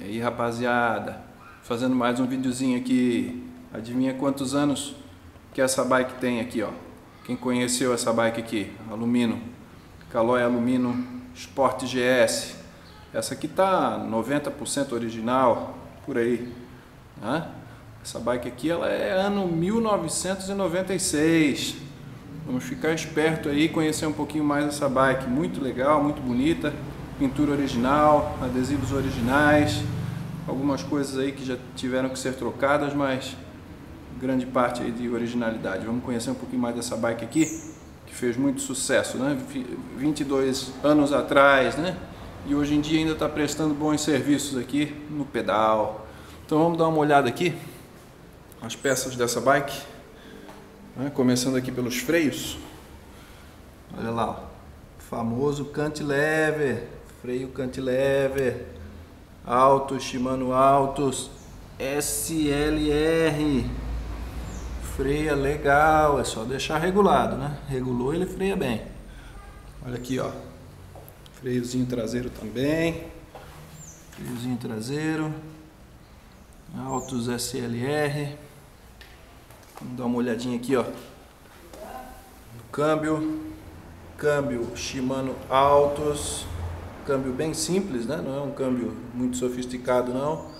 E aí, rapaziada, fazendo mais um videozinho aqui. Adivinha quantos anos que essa bike tem aqui, ó. Quem conheceu essa bike aqui? Alumino. Caloi Alumino Sport GS. Essa aqui tá 90% original, por aí. Né? Essa bike aqui ela é ano 1996. Vamos ficar esperto aí, conhecer um pouquinho mais essa bike. Muito legal, muito bonita. Pintura original, adesivos originais. Algumas coisas aí que já tiveram que ser trocadas, mas grande parte aí de originalidade. Vamos conhecer um pouquinho mais dessa bike aqui, que fez muito sucesso, né? 22 anos atrás, né? E hoje em dia ainda está prestando bons serviços aqui no pedal. Então vamos dar uma olhada aqui as peças dessa bike, né? começando aqui pelos freios. Olha lá, ó. famoso cantilever, freio cantilever, altos, Shimano altos, SLR, freia legal, é só deixar regulado, né? Regulou, ele freia bem. Olha aqui, ó, freiozinho traseiro também, freiozinho traseiro, altos SLR. Vamos dar uma olhadinha aqui, ó. No câmbio, câmbio Shimano Altos, câmbio bem simples, né? Não é um câmbio muito sofisticado não,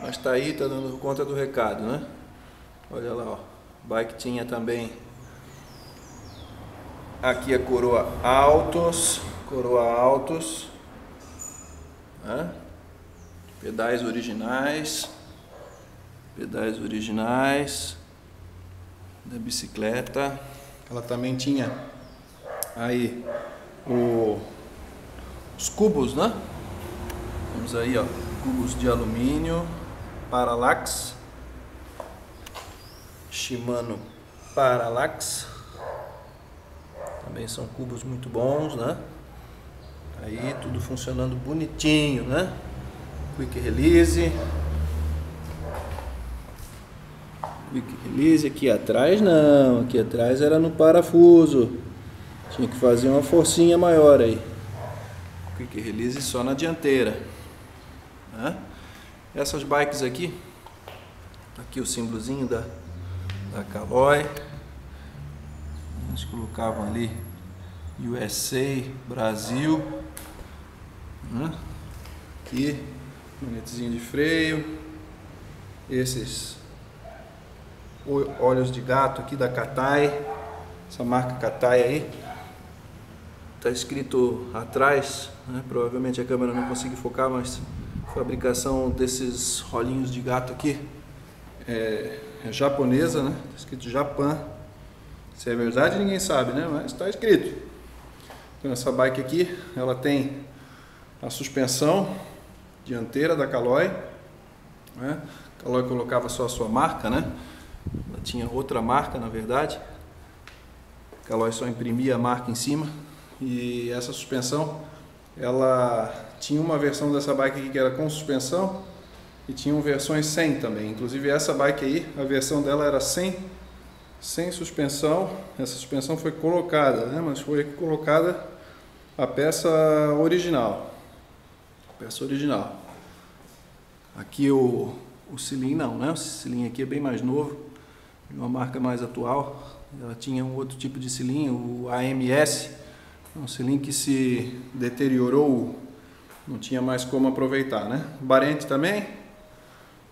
mas tá aí, tá dando conta do recado, né? Olha lá, ó. Bike tinha também aqui a coroa Altos, coroa Altos, né? pedais originais, pedais originais da bicicleta. Ela também tinha aí o, os cubos, né? Temos aí, ó, cubos de alumínio, Parallax, Shimano Parallax. Também são cubos muito bons, né? Aí tudo funcionando bonitinho, né? Quick Release, Quick Release aqui atrás não, aqui atrás era no parafuso. Tinha que fazer uma forcinha maior aí. Quick Release só na dianteira. Né? Essas bikes aqui, aqui o símbolozinho da, da Caloi. Eles colocavam ali USA, Brasil. Né? Aqui, manetezinho de freio. Esses olhos de gato aqui da Katai, essa marca Katai aí. Está escrito atrás, né? provavelmente a câmera não consegue focar, mas fabricação desses rolinhos de gato aqui é, é japonesa, né? Está escrito Japan. Se é verdade ninguém sabe, né? Mas está escrito. Então essa bike aqui, ela tem a suspensão dianteira da Caloi. Né? Caloi colocava só a sua marca, né? Ela tinha outra marca, na verdade. Caloi só imprimia a marca em cima. E essa suspensão, ela tinha uma versão dessa bike que era com suspensão e tinham versões sem também. Inclusive essa bike aí, a versão dela era sem, sem suspensão. Essa suspensão foi colocada, né? mas foi colocada a peça original. A peça original. Aqui o, o cilindro não, né? O cilindro aqui é bem mais novo de uma marca mais atual. Ela tinha um outro tipo de cilindro, o AMS, um cilindro que se deteriorou, não tinha mais como aproveitar, né? Barente também,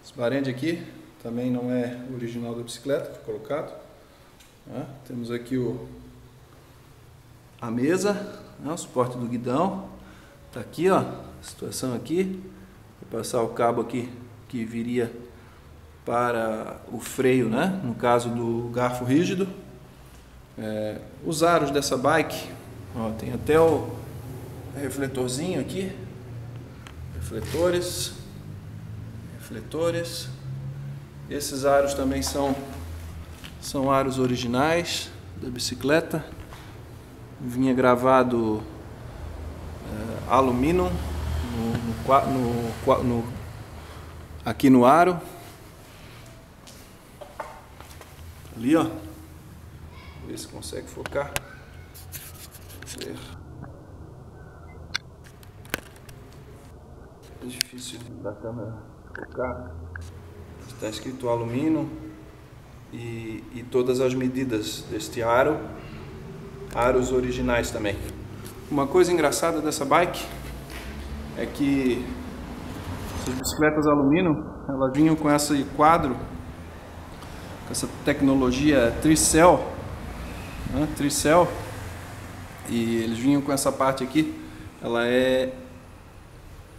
esse barente aqui também não é original da bicicleta, foi colocado. Né? Temos aqui o, a mesa, né? o suporte do guidão, tá aqui ó, situação aqui, vou passar o cabo aqui que viria para o freio, né? no caso do garfo rígido. É, os aros dessa bike, ó, tem até o refletorzinho aqui, refletores, refletores. Esses aros também são, são aros originais da bicicleta. Vinha gravado é, alumínio no, no, no, aqui no aro. Ali, ó. Ver se consegue focar. Ver. É difícil da câmera focar. Está escrito alumínio e, e todas as medidas deste aro, aros originais também. Uma coisa engraçada dessa bike é que essas bicicletas alumínio, elas vinham com esse quadro, com essa tecnologia Tricell, né, Tricell, e eles vinham com essa parte aqui, ela é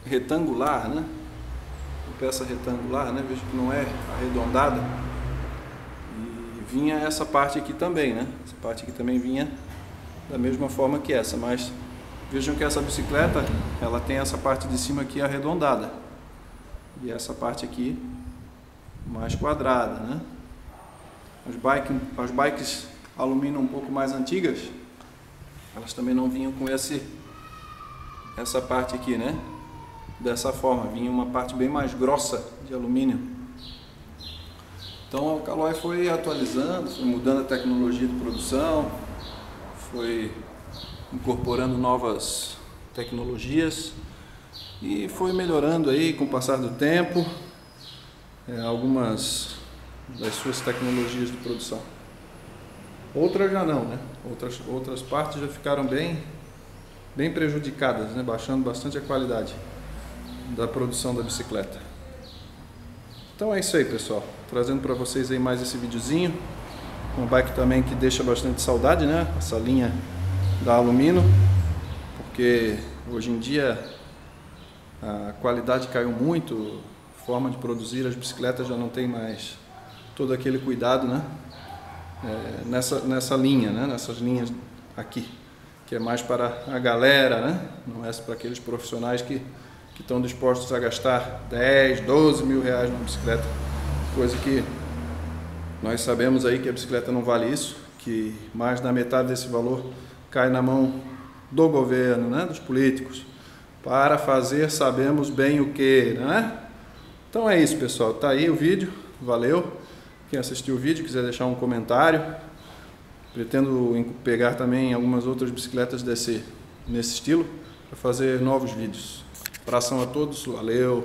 retangular, né? Peça retangular, né? Veja que não é arredondada. E vinha essa parte aqui também, né? Essa parte aqui também vinha da mesma forma que essa, mas vejam que essa bicicleta, ela tem essa parte de cima aqui arredondada. E essa parte aqui mais quadrada, né? As, bike, as bikes alumínio um pouco mais antigas, elas também não vinham com esse essa parte aqui, né? Dessa forma, vinha uma parte bem mais grossa de alumínio. Então a Caloi foi atualizando, foi mudando a tecnologia de produção, foi incorporando novas tecnologias e foi melhorando aí com o passar do tempo é, algumas das suas tecnologias de produção. Outras já não, né? Outras, outras partes já ficaram bem, bem prejudicadas, né? baixando bastante a qualidade da produção da bicicleta. Então é isso aí, pessoal. Trazendo para vocês aí mais esse videozinho. Uma bike também que deixa bastante saudade, né? Essa linha da Alumino, porque hoje em dia a qualidade caiu muito, a forma de produzir as bicicletas já não tem mais todo aquele cuidado, né? É, nessa, nessa linha, né? nessas linhas aqui, que é mais para a galera, né? não é para aqueles profissionais que, que estão dispostos a gastar 10, 12 mil reais numa bicicleta, coisa que nós sabemos aí que a bicicleta não vale isso, que mais da metade desse valor cai na mão do governo, né? dos políticos, para fazer sabemos bem o que, né? Então é isso, pessoal. Tá aí o vídeo. Valeu. Quem assistiu o vídeo, quiser deixar um comentário. Pretendo pegar também algumas outras bicicletas desse, nesse estilo para fazer novos vídeos. Abração a todos, valeu!